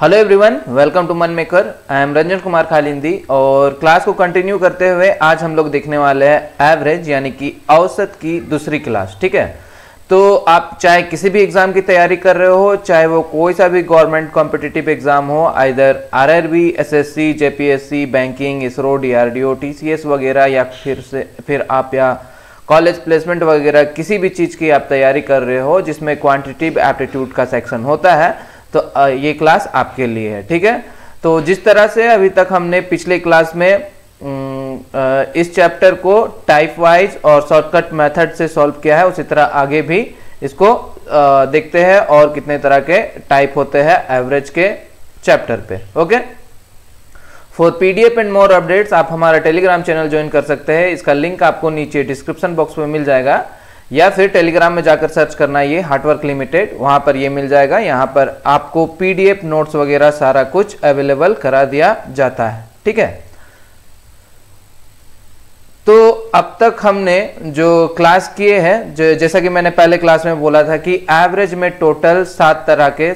Hello everyone welcome to man maker I am Ranjan Kumar Khalindi और class को continue करते हुए आज हम लोग देखने वाले हैं एवरेज यानी कि औसत की दूसरी क्लास ठीक है? तो आप चाहे किसी भी एग्ज़ाम की तैयारी कर रहे हो, चाहे वो कोई सा भी गवर्नमेंट कॉम्पिटिटिव एग्ज़ाम हो either P S C banking ISRO D R D O T C S वगैरह या फिर से, फिर आप या कॉलेज प्लेसमेंट वगैरह किसी भी चीज़ की आप तैयारी कर रहे हो, जिसमें क्वांटिटिव एप्टीट्यूड का सेक्शन होता है तो ये क्लास आपके लिए है, ठीक है? तो जिस तरह से अभी तक हमने पिछले क्लास में इस चैप्टर को टाइप वाइज और शॉर्टकट मेथड से सॉल्व किया है, उसी तरह आगे भी इसको देखते हैं और कितने तरह के टाइप होते हैं एवरेज के चैप्टर पे okay for PDF and more updates आप हमारा टेलीग्राम चैनल ज्वाइन कर सकते हैं। इसका लिंक आपको नीचे डिस्क्रिप्शन बॉक्स में मिल जाएगा। या फिर टेलीग्राम में जाकर सर्च करना ये हार्टवर्क लिमिटेड, वहाँ पर ये मिल जाएगा। यहाँ पर आपको पीडीएफ, नोट्स वगैरह सारा कुछ अवेलेबल करा दिया जाता है। ठीक है? तो अब तक हमने जो क्लास किए हैं जैसा कि मैंने पहले क्लास में बोला था कि एवरेज में टोटल सात तरह के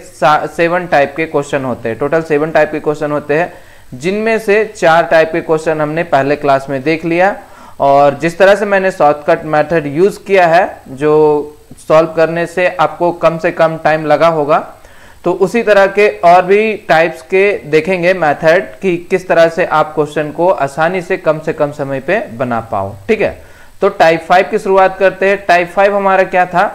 सेवन टाइप के क्वेश्चन होते हैं। टोटल सेवन टाइप के क्वेश्चन होते हैं, जिनमें से चार टाइप के क्वेश्चन हमने पहले क्लास में देख लिया। और जिस तरह से मैंने शॉर्टकट मेथड यूज़ किया है, जो सॉल्व करने से आपको कम से कम टाइम लगा होगा तो उसी तरह के और भी टाइप्स के देखेंगे मेथड कि किस तरह से आप क्वेश्चन को आसानी से कम से कम समय पे बना पाओ। ठीक है? तो टाइप फाइव की शुरुआत करते हैं। टाइप फाइव हमारा क्या था?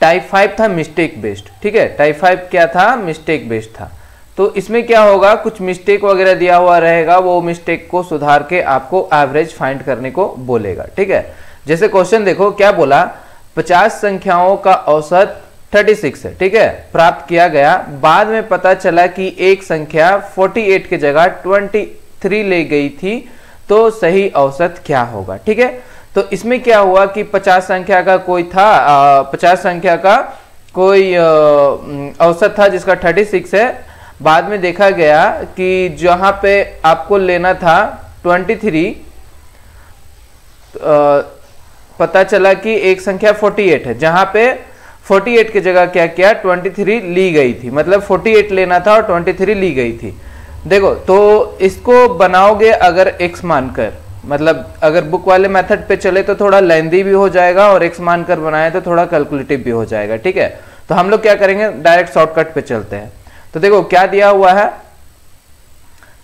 टाइप फाइव था मिस्टेक बेस्ड ठीक है? टाइप फाइव क्या था? मिस्टेक बेस्ड था। तो इसमें क्या होगा? कुछ मिस्टेक वगैरह दिया हुआ रहेगा वो मिस्टेक को सुधार के आपको एवरेज फाइंड करने को बोलेगा ठीक है? जैसे क्वेश्चन देखो क्या बोला? 50 संख्याओं का औसत 36 है ठीक है? प्राप्त किया गया। बाद में पता चला कि एक संख्या 48 की जगह 23 ले गई थी तो सही औसत क्या होगा ठीक है? तो इसमें क्या हुआ कि 50 संख्या का कोई था आ, 50 संख्या का कोई औसत था जिसका 36 है बाद में देखा गया कि जहाँ पे आपको लेना था 23 तो पता चला कि एक संख्या 48 है, जहाँ पे 48 की जगह क्या किया 23 ली गई थी। मतलब 48 लेना था और 23 ली गई थी। देखो तो इसको बनाओगे अगर x मानकर मतलब अगर बुक वाले मेथड पे चले तो थोड़ा लेंदी भी हो जाएगा और x मानकर बनाए तो थोड़ा कैलकुलेटिव भी हो जाएगा, ठीक है? तो हम लोग क्या करेंगे? डायरेक्ट शॉर्टकट पे चलते हैं। तो देखो, क्या दिया हुआ है?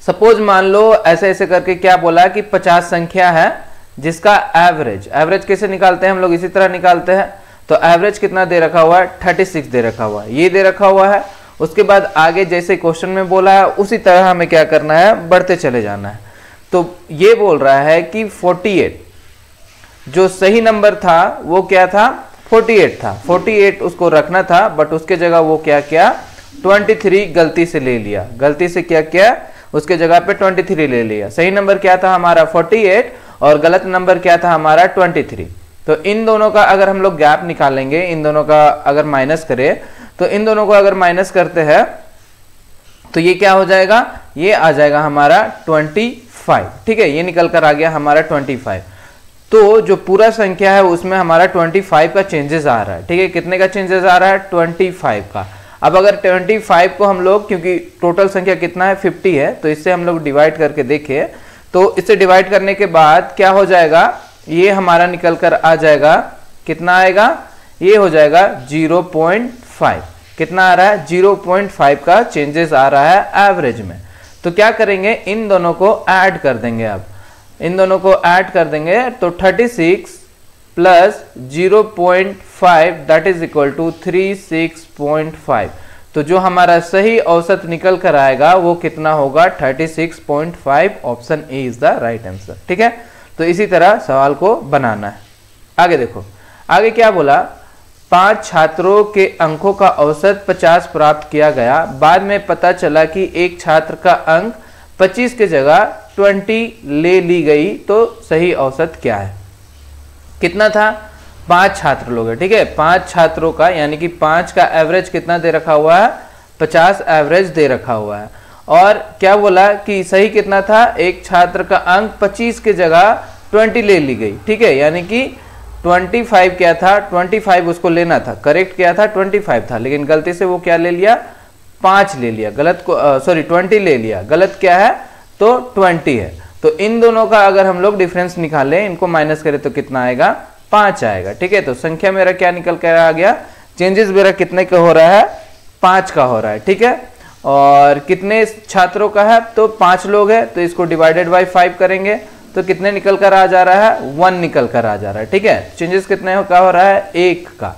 सपोज़ मान लो, ऐसे ऐसे करके क्या बोला कि 50 संख्या है, जिसका एवरेज एवरेज कैसे निकालते हैं हम लोग? इसी तरह निकालते हैं। तो एवरेज कितना दे रखा हुआ है? 36 दे रखा हुआ है। ये दे रखा हुआ है। उसके बाद आगे जैसे क्वेश्चन में बोला है, उसी तरह हमें क्या करना है? बढ़ते चले जाना है। तो ये बोल रहा है कि 48 जो सही नंबर था, वो क्या था? 48 था। 48 उसको रखना था बट उसके जगह वो क्या क्या? 23 गलती से ले लिया। गलती से क्या किया? उसके जगह पे 23 ले लिया। सही नंबर क्या था हमारा? 48 और गलत नंबर क्या था हमारा? 23 तो इन दोनों का अगर हम लोग गैप निकालेंगे, इन दोनों का अगर माइनस करें तो इन दोनों को अगर माइनस करते हैं तो ये क्या हो जाएगा? ये आ जाएगा हमारा 25 ठीक है, ये निकल कर आ गया हमारा 25 तो जो पूरा संख्या है, उसमें हमारा 25 का चेंजेस आ रहा है। ठीक है, कितने का चेंजेस आ रहा है? 25 का। अब अगर 25 को हम लोग, क्योंकि टोटल संख्या कितना है? 50 है तो इससे हम लोग डिवाइड करके देखें तो इससे डिवाइड करने के बाद क्या हो जाएगा? ये हमारा निकल कर आ जाएगा। कितना आएगा? ये हो जाएगा 0.5 कितना आ रहा है? 0.5 का चेंजेस आ रहा है एवरेज में। तो क्या करेंगे? इन दोनों को ऐड कर देंगे अब। इन दोनों को ऐड कर देंगे तो 36 plus 0.5 that is equal to 36.5 तो जो हमारा सही औसत निकल कर आएगा, वो कितना होगा? 36.5 option A is the right answer ठीक है? तो इसी तरह सवाल को बनाना है। आगे देखो। आगे क्या बोला? पाँच छात्रों के अंकों का औसत 50 प्राप्त किया गया। बाद में पता चला कि एक छात्र का अंक 25 के जगह 20 ले ली गई तो सही औसत क्या है? कितना था? पाँच छात्र लोग है, ठीक है? पाँच छात्रों का, यानी कि पाँच का एवरेज कितना दे रखा हुआ है? पचास एवरेज दे रखा हुआ है। और क्या बोला कि सही कितना था? एक छात्र का अंक 25 के जगह 20 ले ली गई, ठीक है? यानी कि 25 क्या था? 25 उसको लेना था। करेक्ट क्या था? 25 था। लेकिन गलती से वो क्या ले लिया? पाँच ले लिया। गलत को सॉरी ट्वेंटी ले लिया। गलत क्या है? तो ट्वेंटी है। तो इन दोनों का अगर हम लोग डिफरेंस निकालें, इनको माइनस करें तो कितना आएगा? पाँच आएगा, ठीक है? तो संख्या मेरा क्या निकल कर आ गया? चेंजेस मेरा कितने का हो रहा है? पाँच का हो रहा है, ठीक है? और कितने छात्रों का है? तो पाँच लोग है तो इसको डिवाइडेड बाई फाइव करेंगे तो कितने निकल कर आ जा रहा है? वन निकल कर आ जा रहा है, ठीक है? चेंजेस कितने का हो रहा है? एक का।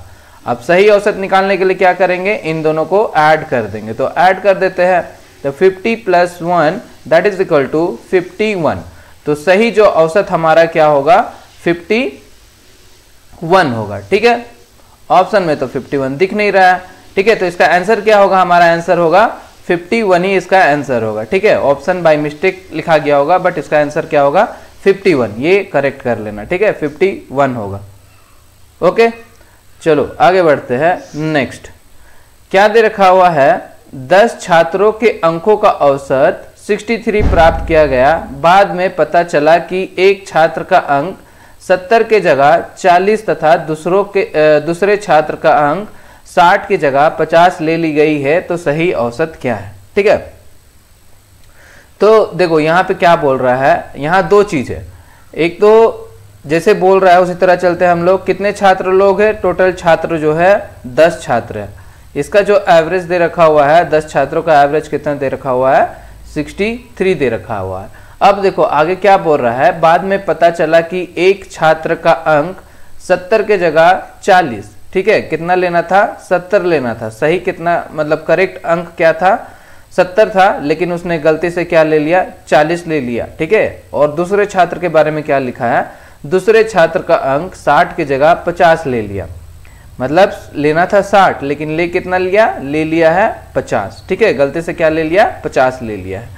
अब सही औसत निकालने के लिए क्या करेंगे? इन दोनों को ऐड कर देंगे। तो ऐड कर देते हैं तो 50 plus one that is equal to 51 तो सही जो औसत हमारा क्या होगा? 51 होगा, ठीक है? ऑप्शन में तो 51 दिख नहीं रहा है, ठीक है? तो इसका आंसर क्या होगा? हमारा आंसर होगा 51 ही इसका आंसर होगा, ठीक है? ऑप्शन बाय मिस्टेक लिखा गया होगा बट इसका आंसर क्या होगा? 51 ये करेक्ट कर लेना, ठीक है? 51 होगा। ओके चलो, आगे बढ़ते हैं। नेक्स्ट क्या दे रखा हुआ है? 10 छात्रों के अंकों का औसत 63 प्राप्त किया गया। बाद में पता चला कि एक छात्र का अंक 70 के जगह 40 तथा दूसरों के दूसरे छात्र का अंक 60 की जगह 50 ले ली गई है तो सही औसत क्या है? ठीक है? तो देखो, यहाँ पे क्या बोल रहा है? यहाँ दो चीज़ है। एक तो जैसे बोल रहा है, उसी तरह चलते हैं हम लोग। कितने छात्र लोग हैं? टोटल छात्र जो है, दस छात्र है। इसका जो एवरेज दे रखा हुआ है, दस छात्रों का एवरेज कितना दे रखा हुआ है? सिक्सटी थ्री दे रखा हुआ है। अब देखो, आगे क्या बोल रहा है? बाद में पता चला कि एक छात्र का अंक सत्तर के जगह चालीस। ठीक है, कितना लेना था? सत्तर लेना था। सही कितना मतलब करेक्ट अंक क्या था? सत्तर था, लेकिन उसने गलती से क्या ले लिया? चालीस ले लिया। ठीक है? और दूसरे छात्र के बारे में क्या लिखा है? दूसरे छात्र का अंक 60 की जगह 50 ले लिया। मतलब लेना था 60 लेकिन ले कितना लिया? ले लिया है 50 ठीक है, गलती से क्या ले लिया? 50 ले लिया है।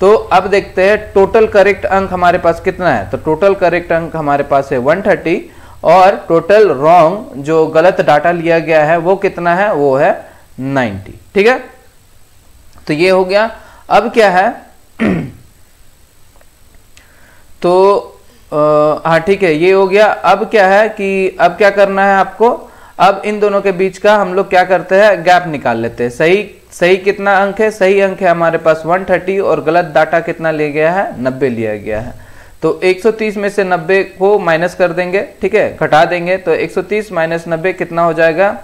तो अब देखते हैं टोटल करेक्ट अंक हमारे पास कितना है? तो टोटल करेक्ट अंक हमारे पास है 130 और टोटल रॉन्ग जो गलत डाटा लिया गया है, वो कितना है? वो है 90 ठीक है? तो ये हो गया। अब क्या है? तो हाँ ठीक है, ये हो गया। अब क्या है कि, अब क्या करना है आपको? अब इन दोनों के बीच का हम लोग क्या करते हैं? गैप निकाल लेते हैं। सही सही कितना अंक है? सही अंक है हमारे पास 130 और गलत डाटा कितना लिया गया है? 90 लिया गया है। तो 130 में से 90 को माइनस कर देंगे, ठीक है? घटा देंगे तो 130 माइनस नब्बे कितना हो जाएगा?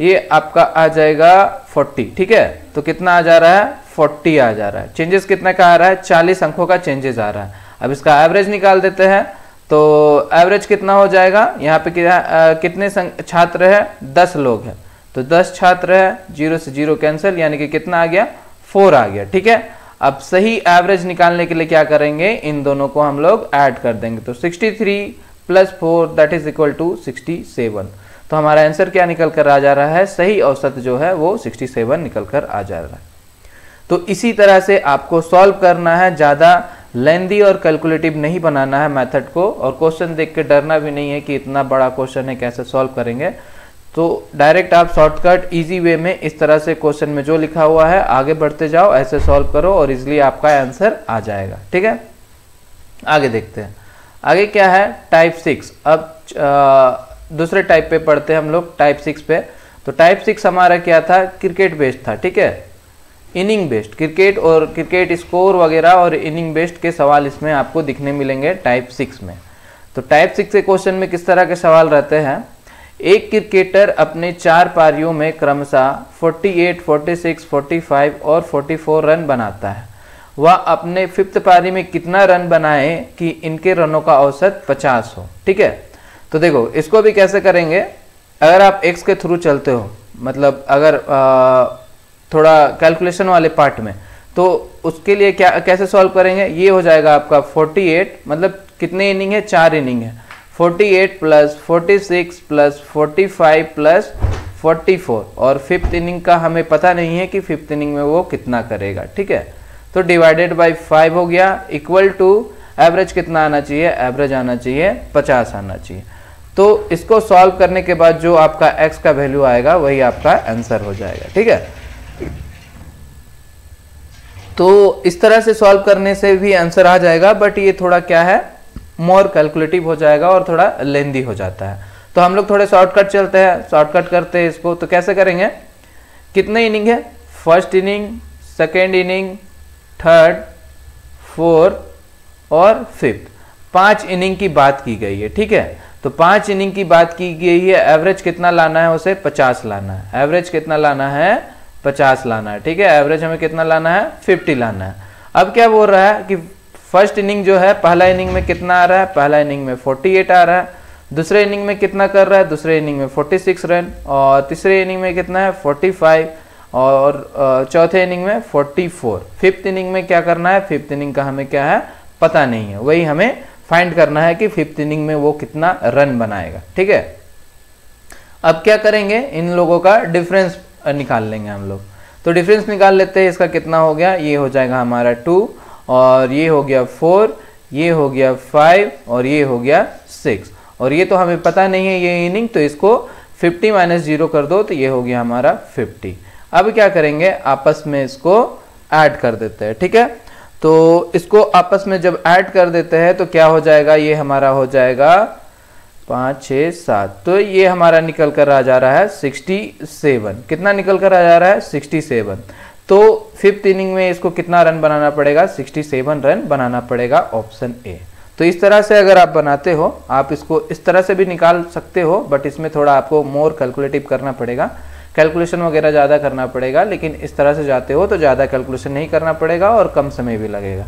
ये आपका आ जाएगा 40 ठीक है? तो कितना आ जा रहा है? 40 आ जा रहा है। चेंजेस कितना का आ रहा है? 40 अंकों का चेंजेस आ रहा है। अब इसका एवरेज निकाल देते हैं। तो एवरेज कितना हो जाएगा? यहाँ पे कितने छात्र है? दस लोग हैं। तो दस छात्र है ज़ीरो से ज़ीरो कैंसिल यानी कि कितना आ गया? फोर आ गया, ठीक है? अब सही एवरेज निकालने के लिए क्या करेंगे? इन दोनों को हम लोग ऐड कर देंगे। तो 63 plus four that is equal to 67 तो हमारा आंसर क्या निकल कर आ जा रहा है? सही औसत जो है, वो 67 निकल कर आ जा रहा है। तो इसी तरह से आपको सॉल्व करना है, ज़्यादा लेंदी और कैलकुलेटिव नहीं बनाना है मेथड को, और क्वेश्चन देख के डरना भी नहीं है कि इतना बड़ा क्वेश्चन है, कैसे सॉल्व करेंगे। तो डायरेक्ट आप शॉर्टकट, इजी वे में इस तरह से क्वेश्चन में जो लिखा हुआ है, आगे बढ़ते जाओ, ऐसे सॉल्व करो, और इजिली आपका आंसर आ जाएगा। ठीक है? आगे देखते हैं। आगे क्या है? Type six. अब दूसरे टाइप पे पढ़ते हैं हम लोग, टाइप सिक्स पे। तो टाइप सिक्स हमारा क्या था? क्रिकेट बेस्ड था। ठीक है? इनिंग बेस्ड क्रिकेट और क्रिकेट स्कोर वगैरह और इनिंग बेस्ड के सवाल इसमें आपको दिखने मिलेंगे टाइप सिक्स में। तो टाइप सिक्स के क्वेश्चन में किस तरह के सवाल रहते हैं? एक क्रिकेटर अपने चार पारियों में क्रमशः 48, 46, 45 और 44 रन बनाता है। वह अपने फिफ्थ पारी में कितना रन बनाए कि इनके रनों का औसत 50 हो? ठीक है? तो देखो इसको भी कैसे करेंगे? अगर आप एक्स के थ्रू चलते हो मतलब अगर आ, थोड़ा कैलकुलेशन वाले पार्ट में। तो उसके लिए क्या, कैसे सॉल्व करेंगे? ये हो जाएगा आपका 48 मतलब कितने इनिंग है? चार इनिंग है। 48 प्लस 46 प्लस 45 प्लस 44 और फिफ्थ इनिंग का हमें पता नहीं है कि फिफ्थ इनिंग में वो कितना करेगा, ठीक है? तो डिवाइडेड बाई फाइव हो गया इक्वल टू एवरेज कितना आना चाहिए? एवरेज आना चाहिए 50 आना चाहिए। तो इसको सॉल्व करने के बाद जो आपका एक्स का वैल्यू आएगा, वही आपका आंसर हो जाएगा, ठीक है? तो इस तरह से सॉल्व करने से भी आंसर आ जाएगा बट ये थोड़ा क्या है? मोर कैलकुलेटिव हो जाएगा और थोड़ा लेंदी हो जाता है। तो हम लोग थोड़े शॉर्टकट चलते हैं। शॉर्टकट करते हैं इसको। तो कैसे करेंगे? कितने इनिंग है? First inning second inning third fourth और फिफ्थ पाँच इनिंग की बात की गई है, ठीक है? तो पाँच इनिंग की बात की गई है। एवरेज कितना लाना है उसे? पचास लाना है। एवरेज कितना लाना है? पचास लाना है, ठीक है? एवरेज हमें कितना लाना है? फिफ्टी लाना है। अब क्या बोल रहा है कि फ़र्स्ट इनिंग जो है, पहला इनिंग में कितना आ रहा है? पहला इनिंग में 48 आ रहा है। दूसरे इनिंग में कितना कर रहा है? दूसरे इनिंग में 46 रन। और तीसरे इनिंग में कितना है? 45 और चौथे इनिंग में 44 फिफ्थ इनिंग में क्या करना है? फिफ्थ इनिंग का हमें क्या है? पता नहीं है। वही हमें फाइंड करना है कि फिफ्थ इनिंग में वो कितना रन बनाएगा, ठीक है? अब क्या करेंगे? इन लोगों का डिफरेंस निकाल लेंगे हम लोग। तो डिफरेंस निकाल लेते हैं, इसका कितना हो गया? ये हो जाएगा हमारा टू और ये हो गया फोर ये हो गया फाइव और ये हो गया सिक्स और ये तो हमें पता नहीं है, ये इनिंग तो इसको 50 माइनस ज़ीरो कर दो तो ये हो गया हमारा 50 अब क्या करेंगे? आपस में इसको ऐड कर देते हैं, ठीक है? तो इसको आपस में जब ऐड कर देते हैं तो क्या हो जाएगा? ये हमारा हो जाएगा पाँच, छ, सात। तो ये हमारा निकल कर आ जा रहा है सिक्सटी सेवन कितना निकल कर आ जा रहा है? सिक्सटी सेवन तो फिफ्थ इनिंग में इसको कितना रन बनाना पड़ेगा? सिक्सटी सेवन रन बनाना पड़ेगा ऑप्शन ए तो इस तरह से अगर आप बनाते हो, आप इसको इस तरह से भी निकाल सकते हो बट इसमें थोड़ा आपको मोर कैलकुलेटिव करना पड़ेगा। कैलकुलेशन वगैरह ज़्यादा करना पड़ेगा, लेकिन इस तरह से जाते हो तो ज़्यादा कैलकुलेशन नहीं करना पड़ेगा और कम समय भी लगेगा।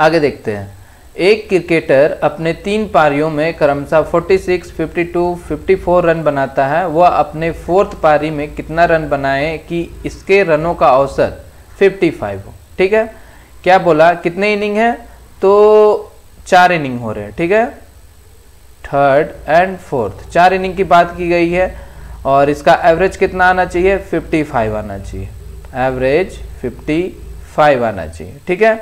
आगे देखते हैं। एक क्रिकेटर अपने तीन पारियों में क्रमशः 46, 52, 54 रन बनाता है। वह अपने फोर्थ पारी में कितना रन बनाए कि इसके रनों का औसत 55 हो। ठीक है? क्या बोला? कितने इनिंग है? तो चार इनिंग हो रहे हैं। ठीक है? थर्ड एंड फोर्थ चार इनिंग की बात की गई है और इसका एवरेज कितना आना चाहिए? 55 आना चाहिए। एवरेज 55 आना चाहिए। ठीक है?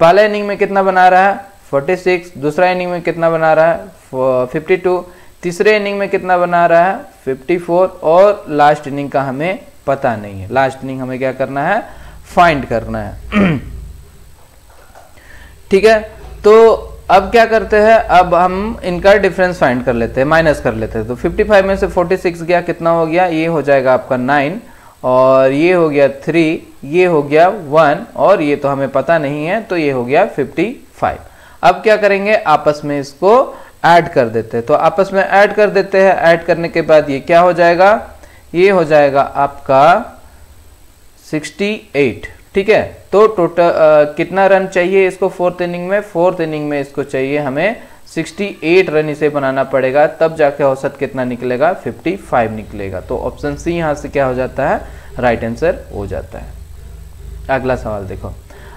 पहला इनिंग में कितना बना रहा है? 46 दूसरा इनिंग में कितना बना रहा है? 52 तीसरे इनिंग में कितना बना रहा है? 54 और लास्ट इनिंग का हमें पता नहीं है। लास्ट इनिंग हमें क्या करना है? फाइंड करना है। ठीक है? तो अब क्या करते हैं? अब हम इनका डिफरेंस फाइंड कर लेते हैं माइनस कर लेते हैं। तो 55 में से 46 गया, कितना हो गया? ये हो जाएगा आपका 9 और ये हो गया 3 ये हो गया 1 और ये तो हमें पता नहीं है तो ये हो गया 55 अब क्या करेंगे? आपस में इसको ऐड कर देते हैं। तो आपस में ऐड कर देते हैं। ऐड करने के बाद ये क्या हो जाएगा? ये हो जाएगा आपका 68 ठीक है? तो टोटल कितना रन चाहिए इसको फोर्थ इनिंग में? फोर्थ इनिंग में इसको चाहिए हमें 68 रन इसे बनाना पड़ेगा। तब जाके औसत कितना निकलेगा? 55 निकलेगा। तो ऑप्शन सी यहाँ से क्या हो जाता है? राइट right आंसर हो जाता है। अगला सवाल देखो।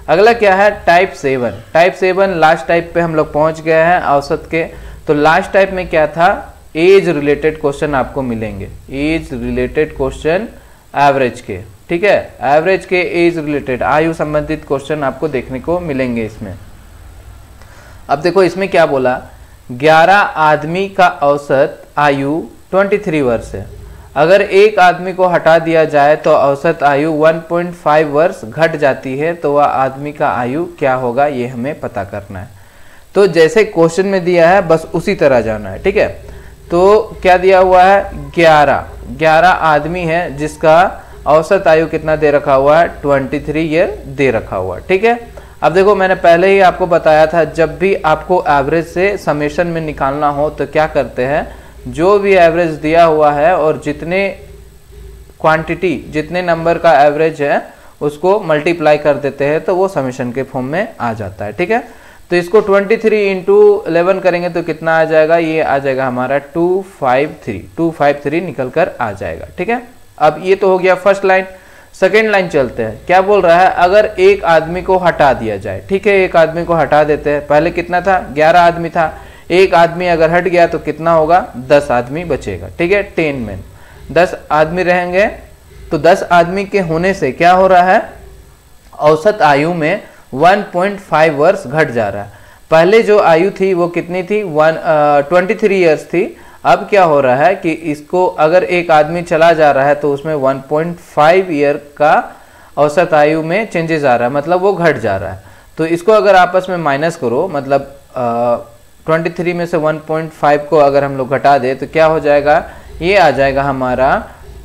अगला क्या है? Type seven type seven last type पे हम लोग पहुँच गए हैं औसत के। तो लास्ट टाइप में क्या था? एज रिलेटेड क्वेश्चन आपको मिलेंगे। एज रिलेटेड क्वेश्चन एवरेज के। ठीक है? एवरेज के एज रिलेटेड आयु संबंधित क्वेश्चन आपको देखने को मिलेंगे इसमें। अब देखो इसमें क्या बोला? 11 आदमी का औसत आयु 23 वर्ष है। अगर एक आदमी को हटा दिया जाए तो औसत आयु 1.5 वर्ष घट जाती है तो वह आदमी का आयु क्या होगा, ये हमें पता करना है। तो जैसे क्वेश्चन में दिया है, बस उसी तरह जाना है, ठीक है? तो क्या दिया हुआ है? 11 11 आदमी है जिसका औसत आयु कितना दे रखा हुआ है? 23 ईयर दे रखा हुआ है, ठीक है? अब देखो, मैंने पहले ही आपको बताया था, जब भी आपको एवरेज से समेशन में निकालना हो तो क्या करते हैं? जो भी एवरेज दिया हुआ है और जितने क्वांटिटी जितने नंबर का एवरेज है, उसको मल्टीप्लाई कर देते हैं तो वो समीशन के फॉर्म में आ जाता है, ठीक है? तो इसको 23 थ्री इंटू इलेवन करेंगे तो कितना आ जाएगा? ये आ जाएगा हमारा 253 253 निकल कर आ जाएगा, ठीक है? अब ये तो हो गया फ़र्स्ट लाइन सेकेंड लाइन चलते हैं। क्या बोल रहा है? अगर एक आदमी को हटा दिया जाए, ठीक है? एक आदमी को हटा देते हैं। पहले कितना था? ग्यारह आदमी था। एक आदमी अगर हट गया तो कितना होगा? दस आदमी बचेगा। ठीक है? टेन मैन दस आदमी रहेंगे तो दस आदमी के होने से क्या हो रहा है? औसत आयु में 1.5 वर्ष घट जा रहा है। पहले जो आयु थी वो कितनी थी? वन ट्वेंटी थ्री ईयर्स थी। अब क्या हो रहा है कि इसको अगर एक आदमी चला जा रहा है तो उसमें 1.5 ईयर का औसत आयु में चेंजेस आ रहा है। मतलब वो घट जा रहा है। तो इसको अगर आपस में माइनस करो मतलब आ, 23 में से 1.5 को अगर हम लोग घटा दें तो क्या हो जाएगा? ये आ जाएगा हमारा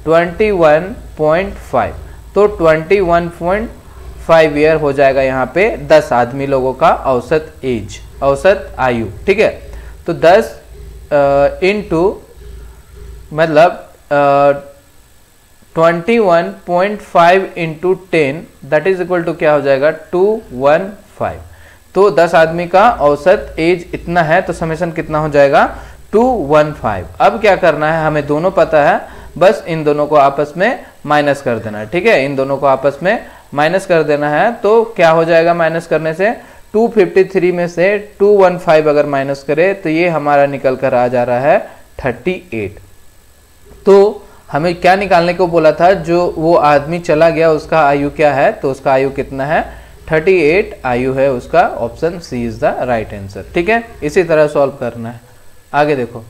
21.5 तो 21.5 ईयर हो जाएगा यहाँ पे 10 आदमी लोगों का औसत एज, औसत आयु, ठीक है? तो 10 इंटू मतलब twenty one point five into ten that is equal to क्या हो जाएगा? टू वन फाइव तो 10 आदमी का औसत एज इतना है तो समेशन कितना हो जाएगा? Two one five. अब क्या करना है, हमें दोनों पता है, बस इन दोनों को आपस में माइनस कर देना है, ठीक है? इन दोनों को आपस में माइनस कर देना है तो क्या हो जाएगा माइनस करने से? 253 में से 215 अगर माइनस करे तो ये हमारा निकल कर आ जा रहा है 38 तो हमें क्या निकालने को बोला था, जो वो आदमी चला गया, उसका आयु क्या है? तो उसका आयु कितना है? 38 आयु है उसका option C is the right answer ठीक है? इसी तरह सॉल्व करना है। आगे देखो।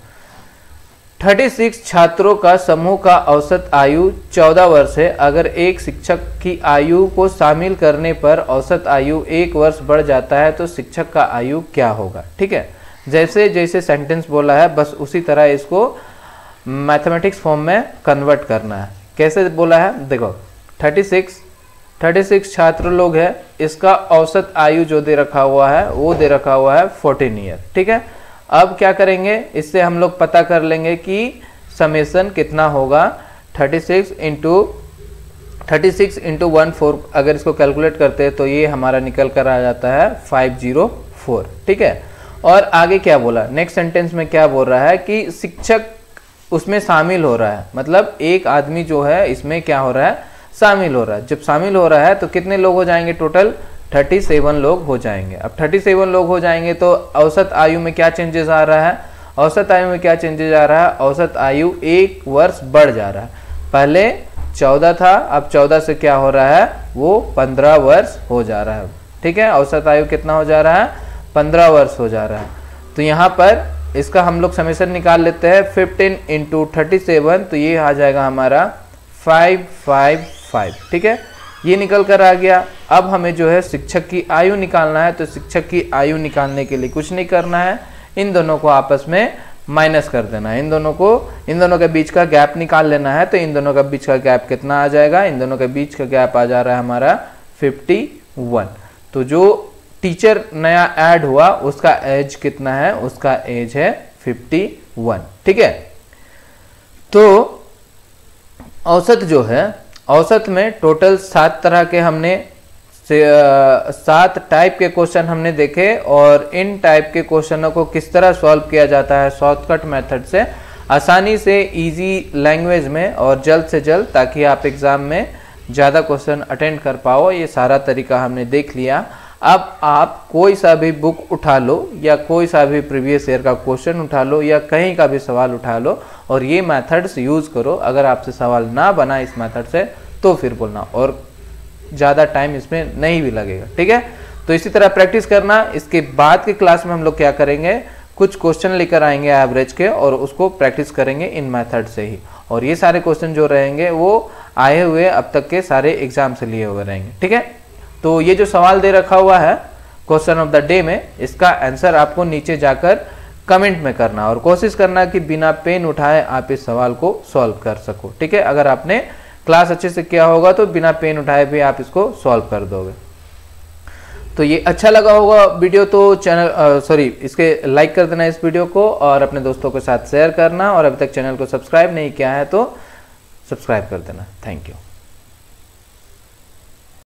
36 छात्रों का समूह का औसत आयु 14 वर्ष है। अगर एक शिक्षक की आयु को शामिल करने पर औसत आयु एक वर्ष बढ़ जाता है तो शिक्षक का आयु क्या होगा? ठीक है? जैसे जैसे सेंटेंस बोला है, बस उसी तरह इसको मैथमेटिक्स फॉर्म में कन्वर्ट करना है। कैसे बोला है? देखो 36 36 छात्र लोग हैं। इसका औसत आयु जो दे रखा हुआ है, वो दे रखा हुआ है 14 ईयर। ठीक है? अब क्या करेंगे? इससे हम लोग पता कर लेंगे कि समेसन कितना होगा। 36 six into thirty six into one four, अगर इसको कैलकुलेट करते हैं तो ये हमारा निकल कर आ जाता है 504 ठीक है? और आगे क्या बोला? नेक्स्ट सेंटेंस में क्या बोल रहा है कि शिक्षक उसमें शामिल हो रहा है। मतलब एक आदमी जो है, इसमें क्या हो रहा है? शामिल हो रहा है। जब शामिल हो रहा है तो कितने लोग हो जाएँगे टोटल? 37 लोग हो जाएँगे। अब 37 लोग हो जाएँगे तो औसत आयु में क्या चेंजेस आ रहा है? औसत आयु में क्या चेंजेस आ रहा है? औसत आयु एक वर्ष बढ़ जा रहा है। पहले 14 था, अब 14 से क्या हो रहा है? वो 15 वर्ष हो जा रहा है। ठीक है? औसत आयु कितना हो जा रहा है? 15 वर्ष हो जा रहा है। तो यहाँ पर इसका हम लोग समीशन निकाल लेते हैं। 15 इंटू थर्टी तो ये आ जाएगा हमारा 555 ठीक है? ये निकल कर आ गया। अब हमें जो है शिक्षक की आयु निकालना है तो शिक्षक की आयु निकालने के लिए कुछ नहीं करना है। इन दोनों को आपस में माइनस कर देना है। इन दोनों को, इन दोनों के बीच का गैप निकाल लेना है तो इन दोनों का बीच का गैप कितना आ जाएगा? इन दोनों के बीच का गैप आ जा रहा है हमारा 51 तो जो टीचर नया ऐड हुआ, उसका एज कितना है? उसका एज है 51 ठीक है? तो औसत जो है औसत में टोटल सात तरह के हमने सात टाइप के क्वेश्चन हमने देखे और इन टाइप के क्वेश्चनों को किस तरह सॉल्व किया जाता है शॉर्टकट मेथड से? आसानी से इजी लैंग्वेज में और जल्द से जल्द ताकि आप एग्ज़ाम में ज़्यादा क्वेश्चन अटेंड कर पाओ। ये सारा तरीका हमने देख लिया। अब आप कोई सा भी बुक उठा लो या कोई सा भी प्रीवियस ईयर का क्वेश्चन उठा लो या कहीं का भी सवाल उठा लो और ये मेथड्स यूज़ करो। अगर आपसे सवाल ना बना इस मेथड से तो फिर बोलना। और ज़्यादा टाइम इसमें नहीं भी लगेगा। ठीक है? तो इसी तरह प्रैक्टिस करना। इसके बाद के क्लास में हम लोग क्या करेंगे? कुछ क्वेश्चन लेकर आएँगे एवरेज के और उसको प्रैक्टिस करेंगे इन मेथड से ही। और ये सारे क्वेश्चन जो रहेंगे, वो आए हुए अब तक के सारे एग्ज़ाम से लिए हुए रहेंगे। ठीक है? तो ये जो सवाल दे रखा हुआ है क्वेश्चन ऑफ़ द डे में, इसका आंसर आपको नीचे जाकर कमेंट में करना और कोशिश करना कि बिना पेन उठाए आप इस सवाल को सॉल्व कर सको। ठीक है? अगर आपने क्लास अच्छे से किया होगा तो बिना पेन उठाए भी आप इसको सॉल्व कर दोगे। तो ये अच्छा लगा होगा वीडियो तो चैनल सॉरी इसके लाइक कर देना इस वीडियो को और अपने दोस्तों के साथ शेयर करना और अभी तक चैनल को सब्सक्राइब नहीं किया है तो सब्सक्राइब कर देना। Thank you